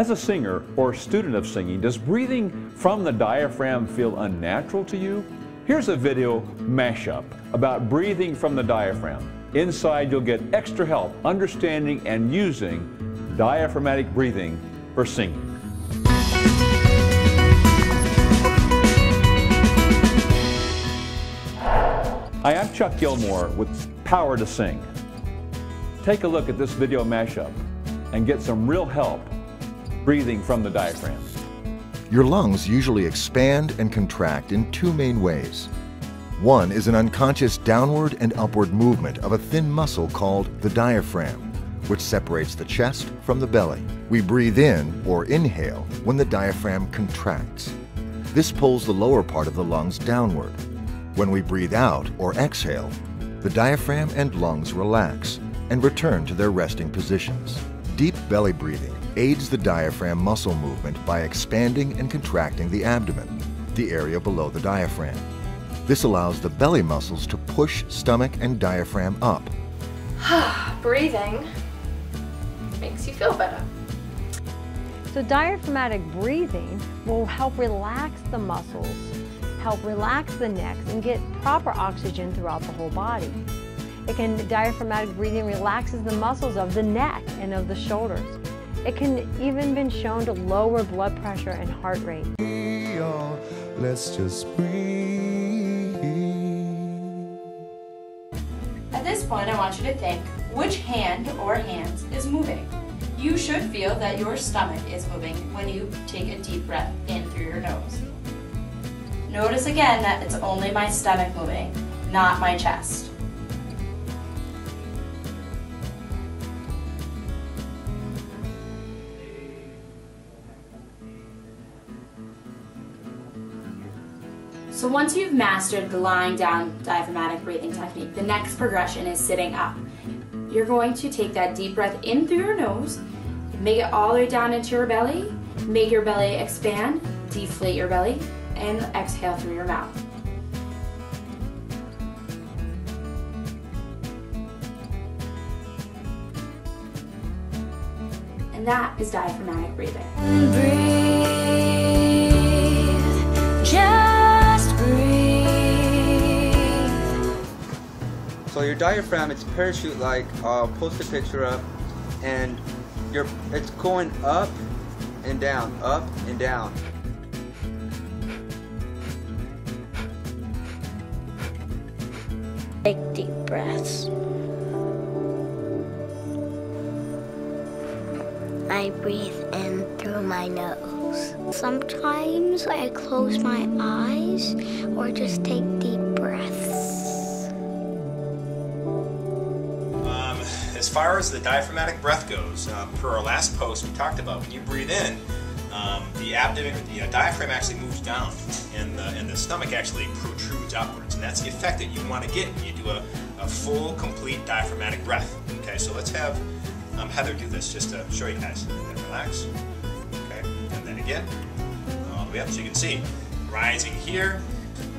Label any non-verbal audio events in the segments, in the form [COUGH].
As a singer or student of singing, does breathing from the diaphragm feel unnatural to you? Here's a video mashup about breathing from the diaphragm. Inside, you'll get extra help understanding and using diaphragmatic breathing for singing. Hi, I'm Chuck Gilmore with Power to Sing. Take a look at this video mashup and get some real help breathing from the diaphragm. Your lungs usually expand and contract in two main ways. One is an unconscious downward and upward movement of a thin muscle called the diaphragm, which separates the chest from the belly. We breathe in or inhale when the diaphragm contracts. This pulls the lower part of the lungs downward. When we breathe out or exhale, the diaphragm and lungs relax and return to their resting positions. Deep belly breathing aids the diaphragm muscle movement by expanding and contracting the abdomen, the area below the diaphragm. This allows the belly muscles to push stomach and diaphragm up. [SIGHS] Breathing makes you feel better. So diaphragmatic breathing will help relax the muscles help relax the neck and get proper oxygen throughout the whole body. It can, diaphragmatic breathing relaxes the muscles of the neck and of the shoulders. It can even been shown to lower blood pressure and heart rate. Let's just breathe. At this point, I want you to think which hand or hands is moving. You should feel that your stomach is moving when you take a deep breath in through your nose. Notice again that it's only my stomach moving, not my chest. So once you've mastered the lying down diaphragmatic breathing technique, the next progression is sitting up. You're going to take that deep breath in through your nose, make it all the way down into your belly, make your belly expand, deflate your belly, and exhale through your mouth. And that is diaphragmatic breathing. Breathe, your diaphragm, it's parachute-like. I'll uh, post a picture up, and you're, it's going up and down, up and down. Take deep breaths. I breathe in through my nose. Sometimes I close my eyes or just take deep far as the diaphragmatic breath goes, uh, per our last post we talked about, when you breathe in, um, the abdomen, the uh, diaphragm actually moves down, and the, and the stomach actually protrudes outwards, and that's the effect that you want to get when you do a, a full, complete diaphragmatic breath. Okay, so let's have um, Heather do this just to show you guys. And then relax. Okay, and then again, all the way up, so you can see, rising here.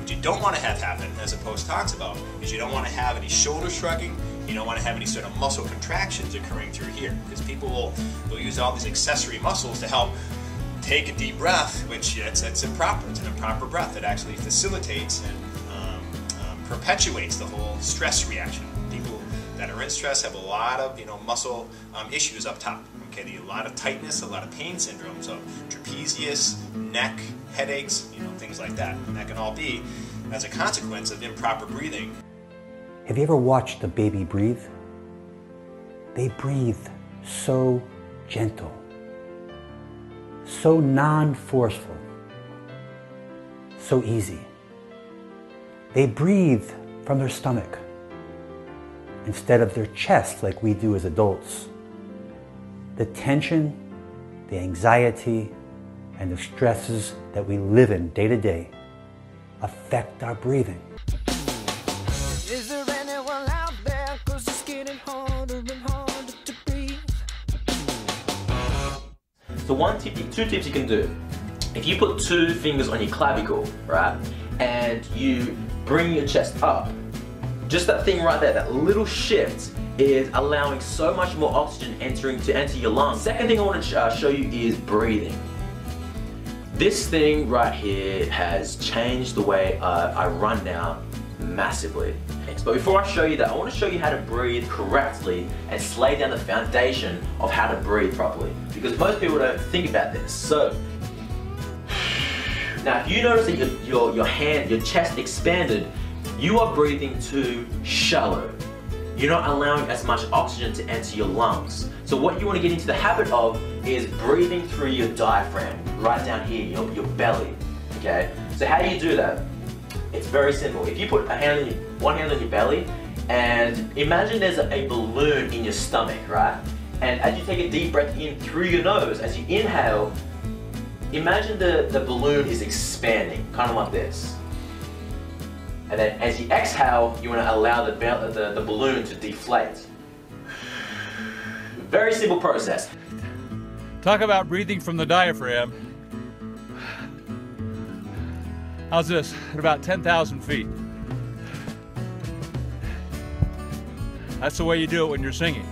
What you don't want to have happen, as the post talks about, is you don't want to have any shoulder shrugging, you don't want to have any sort of muscle contractions occurring through here because people will, will use all these accessory muscles to help take a deep breath, which it's, it's improper. It's an improper breath. It actually facilitates and um, um, perpetuates the whole stress reaction. People that are in stress have a lot of you know muscle um, issues up top. Okay, a lot of tightness, a lot of pain syndromes of trapezius, neck, headaches, you know things like that. And that can all be as a consequence of improper breathing. Have you ever watched a baby breathe? They breathe so gentle so non forceful, so easy. They breathe from their stomach instead of their chest like we do as adults. The tension, the anxiety, and the stresses that we live in day to day affect our breathing. So one tip, two tips you can do. If you put two fingers on your clavicle, right, and you bring your chest up, just that thing right there, that little shift is allowing so much more oxygen entering to enter your lungs. Second thing I want to uh, show you is breathing. This thing right here has changed the way uh, I run now massively. But before I show you that, I want to show you how to breathe correctly and lay down the foundation of how to breathe properly. Because most people don't think about this. So, [SIGHS] now if you notice that your, your, your hand, your chest expanded, you are breathing too shallow. You're not allowing as much oxygen to enter your lungs. So what you want to get into the habit of is breathing through your diaphragm, right down here, your, your belly, okay? So how do you do that? It's very simple. If you put a hand on your, one hand on your belly, and imagine there's a, balloon in your stomach, right? And as you take a deep breath in through your nose, as you inhale, imagine the, the balloon is expanding, kind of like this. And then as you exhale, you want to allow the, the, the balloon to deflate. Very simple process. Talk about breathing from the diaphragm. How's this? At about 10,000 feet. That's the way you do it when you're singing.